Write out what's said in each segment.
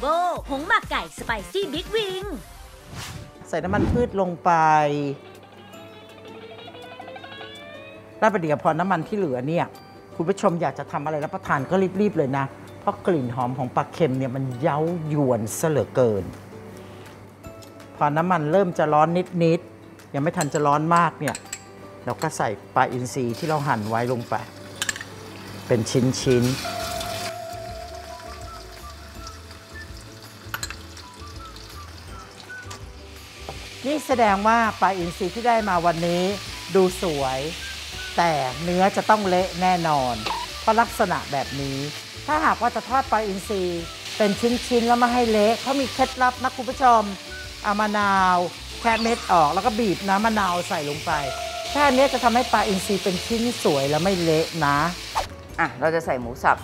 โบผงหมักไก่สไปซี่บิ๊กวิง ใส่น้ำมันพืชลงไปแล้วประเดี๋ยวพอน้ำมันที่เหลือเนี่ย คุณผู้ชมอยากจะทำอะไรรับประทานก็รีบๆเลยนะ เพราะกลิ่นหอมของปลาเค็มเนี่ยมันเย้ายวนเหลือเกิน พอน้ำมันเริ่มจะร้อนนิดๆยังไม่ทันจะร้อนมากเนี่ยเราก็ใส่ปลาอินทรีที่เราหั่นไว้ลงไป เป็นชิ้นๆ นี่แสดงว่าปลาอินทรีที่ได้มาวันนี้ดูสวย แต่เนื้อจะต้องเละแน่นอน เพราะลักษณะแบบนี้ ถ้าหากว่าจะทอดปลาอินทรีเป็นชิ้นๆแล้วไม่ให้เละเขามีเคล็ดลับนะคุณผู้ชมเอามะนาวแค่เม็ดออกแล้วก็บีบน้ำมะนาวใส่ลงไปแค่นี้จะทำให้ปลาอินทรีเป็นชิ้นสวยแล้วไม่เละนะอะเราจะใส่หมูสับ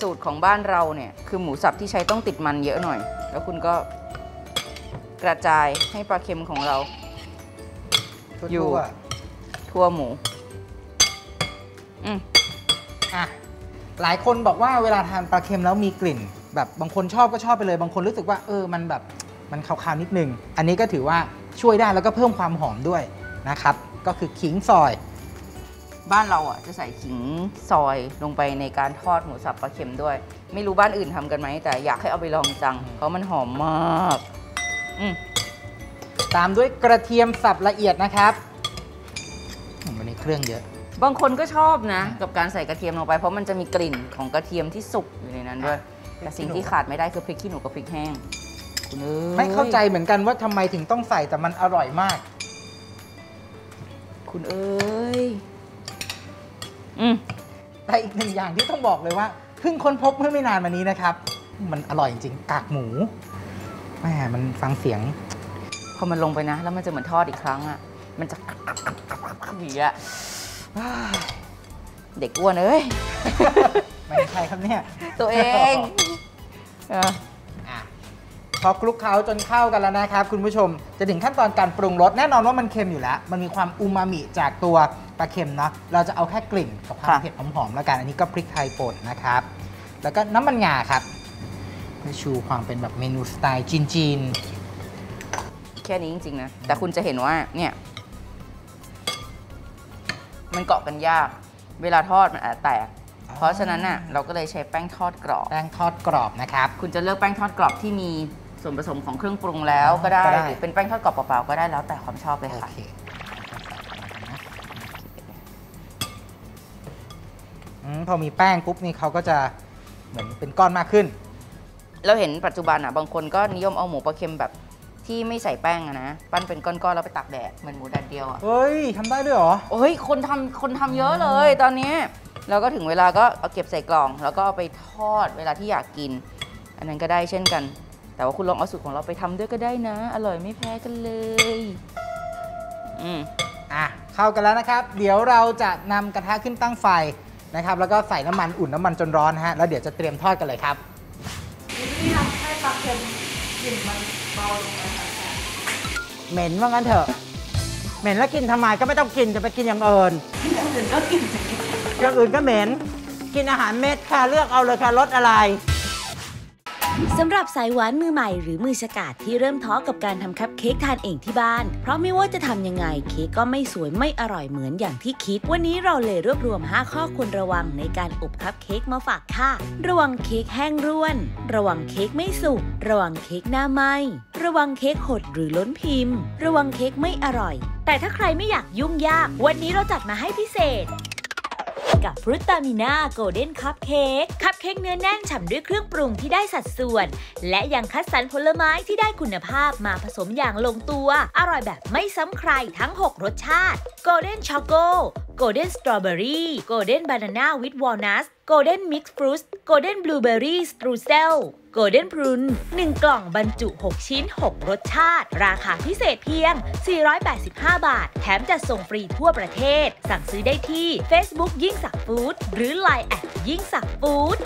สูตรของบ้านเราเนี่ยคือหมูสับที่ใช้ต้องติดมันเยอะหน่อย แล้วคุณก็ กระจายให้ปลาเค็มของเรา อยู่ ทั่วหมู อืมอะหลายคนบอกว่าเวลาทานปลาเค็มแล้วมีกลิ่น แบบบางคนชอบก็ชอบไปเลย บางคนรู้สึกว่า เออมันแบบมันคาวๆนิดนึง อันนี้ก็ถือว่าช่วยได้แล้วก็เพิ่มความหอมด้วยนะครับ ก็คือขิงซอย บ้านเราอะจะใส่ขิงซอยลงไปในการทอดหมูสับปลาเค็มด้วย ไม่รู้บ้านอื่นทำกันไหมแต่อยากให้เอาไปลองจัง เพราะมันหอมมากอืม ตามด้วยกระเทียมสับละเอียดนะครับอืมวันนี้เครื่องเยอะ บางคนก็ชอบนะ กับการใส่กระเทียมลงไป เพราะมันจะมีกลิ่นของกระเทียมที่สุกอยู่ในนั้นด้วย แต่สิ่งที่ขาดไม่ได้คือพริกขี้หนูกับพริกแห้งคุณเอ้ยไม่เข้าใจเหมือนกันว่าทำไมถึงต้องใส่แต่มันอร่อยมาก คุณเอ้ย อืมแต่อีกหนึ่งอย่างที่ต้องบอกเลยว่าเพิ่งค้นพบเมื่อไม่นานมานี้นะครับ มันอร่อยจริงๆกากหมู แหมมันฟังเสียง พอมันลงไปนะ แล้วมันจะเหมือนทอดอีกครั้งอะ มันจะหวีอะเด็กอ้วนเอ้ยไม่ใช่ครับเนี่ย ตัวเองอะพอคลุกเคล้าจนเข้ากันแล้วนะครับ คุณผู้ชมจะถึงขั้นตอนการปรุงรสแน่นอนว่ามันเค็มอยู่แล้ว มันมีความอูมามิจากตัวปลาเค็มเนาะเราจะเอาแค่กลิ่นกับความเผ็ดหอมๆแล้วกันอันนี้ก็พริกไทยป่นนะครับ แล้วก็น้ำมันงาครับ เพื่อชูความเป็นแบบเมนูสไตล์จีนแค่นี้จริง ๆ นะ แต่คุณจะเห็นว่าเนี่ย มันเกาะกันยาก เวลาทอดมันอาจจะแตก เพราะฉะนั้นน่ะเราก็เลยใช้แป้งทอดกรอบๆแป้งทอดกรอบนะครับ คุณจะเลือกแป้งทอดกรอบที่มีส่วนผสมของเครื่องปรุงแล้วก็ได้ ก็ได้ หรือเป็นแป้งทอดกรอบเปล่าๆก็ได้แล้วแต่ความชอบเลยโอค่ะ เคอืมพอมีแป้งปุ๊บนี่เขาก็จะเหมือนเป็นก้อนมากขึ้น เราเห็นปัจจุบันอะบางคนก็นิยมเอาหมูปลาเค็มแบบที่ไม่ใส่แป้งอะนะ ปั้นเป็นก้อนๆแล้วไปตากแดดเหมือนหมูแดดเดียวอะเฮ้ยทำได้ด้วยเหรอโอ้ยคนทำคนทำเยอะเลยตอนนี้แล้วก็ถึงเวลาก็เอาเก็บใส่กล่อง แล้วก็เอาไปทอดเวลาที่อยากกิน อันนั้นก็ได้เช่นกัน แต่ว่าคุณลองเอาสูตรของเราไปทำด้วยก็ได้นะ อร่อยไม่แพ้กันเลยอืมอะเข้ากันแล้วนะครับ เดี๋ยวเราจะนำกระทะขึ้นตั้งไฟนะครับ แล้วก็ใส่น้ำมันอุ่นน้ำมันจนร้อนนะฮะแล้วเดี๋ยวจะเตรียมทอดกันเลยครับ เหม็นว่างั้นเถอะ เหม็นแล้วกินทำไมก็ไม่ต้องกินจะไปกินอย่างอื่นอย่างอื่นก็กินอย่างอื่นก็เหม็น กินอาหารเม็ดค่ะเลือกเอาเลยค่ะรสอะไร สำหรับสายหวานมือใหม่หรือมือฉกาดที่เริ่มท้อกับการทำคัพเค้กทานเองที่บ้าน เพราะไม่ว่าจะทำยังไงเค้กก็ไม่สวยไม่อร่อยเหมือนอย่างที่คิด วันนี้เราเลยรวบรวม 5 ข้อควรระวังในการอบคัพเค้กมาฝากค่ะ ระวังเค้กแห้งร่วน ระวังเค้กไม่สุก ระวังเค้กหน้าไหมระวังเค้กหดหรือล้นพิมพ์ ระวังเค้กไม่อร่อย แต่ถ้าใครไม่อยากยุ่งยาก วันนี้เราจัดมาให้พิเศษ กับฟรุตตามิน่า Golden Cupcake คัพเค้กเนื้อแน่นฉ่ำด้วยเครื่องปรุงที่ได้สัดส่วน และยังคัดสรรผลไม้ที่ได้คุณภาพมาผสมอย่างลงตัว อร่อยแบบไม่ซ้ำใครทั้ง 6 รสชาติ Golden Choco Golden Strawberry Golden Banana with Walnut Golden Mixed Fruit Golden Blueberry Streusel Golden Prune 1กล่องบรรจุ 6 ชิ้น 6 รสชาติ ราคาพิเศษเพียง 485 บาท แถมจะส่งฟรีทั่วประเทศ สั่งซื้อได้ที่ Facebook ยิ่งศักดิ์ food หรือ Line add ยิ่งศักดิ์ food